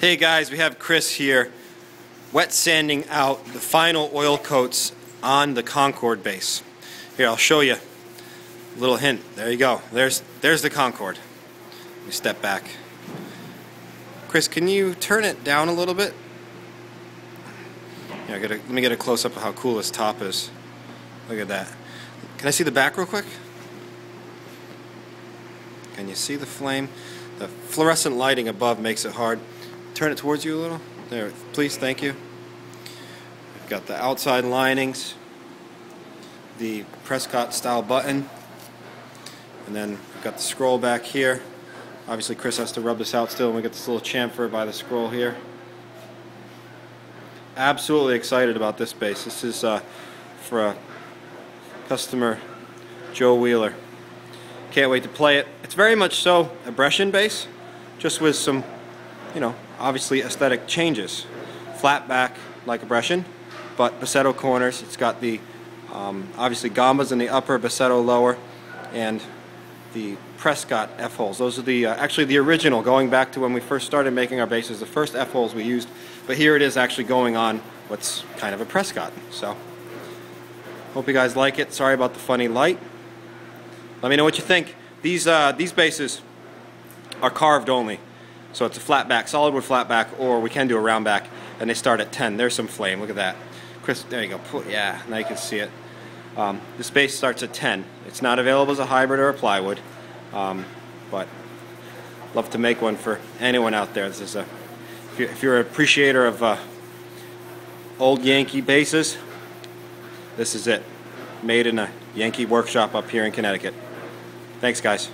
Hey guys, we have Chris here wet sanding out the final oil coats on the Concord bass. Here, I'll show you. Little hint. There you go. There's there's the Concord. Let me step back. Chris, can you turn it down a little bit? Yeah, I gotta, let me get a close up of how cool this top is. Look at that. Can I see the back real quick? Can you see the flame? The fluorescent lighting above makes it hard. Turn it towards you a little. There, please, thank you. We've got the outside linings, the Prescott style button, and then we've got the scroll back here. Obviously, Chris has to rub this out still, and we get this little chamfer by the scroll here. Absolutely excited about this bass. This is uh, for a customer, Joe Wheeler. Can't wait to play it. It's very much so a Brescian bass, just with some, you know, obviously aesthetic changes. Flat back like a Brescian, but Busetto corners. It's got the um, obviously gambas in the upper, Busetto lower, and the Prescott F-holes. Those are the uh, actually the original, going back to when we first started making our basses, the first F-holes we used. But here it is actually going on what's kind of a Prescott. So, hope you guys like it. Sorry about the funny light. Let me know what you think. These uh, these basses are carved only. So it's a flat back, solid wood flat back, or we can do a round back, and they start at 10. There's some flame, look at that. Chris, there you go, yeah, now you can see it. Um, this bass starts at 10. It's not available as a hybrid or a plywood, um, but love to make one for anyone out there. This is a, if you're, if you're an appreciator of uh, old Yankee basses, this is it. Made in a Yankee workshop up here in Connecticut. Thanks, guys.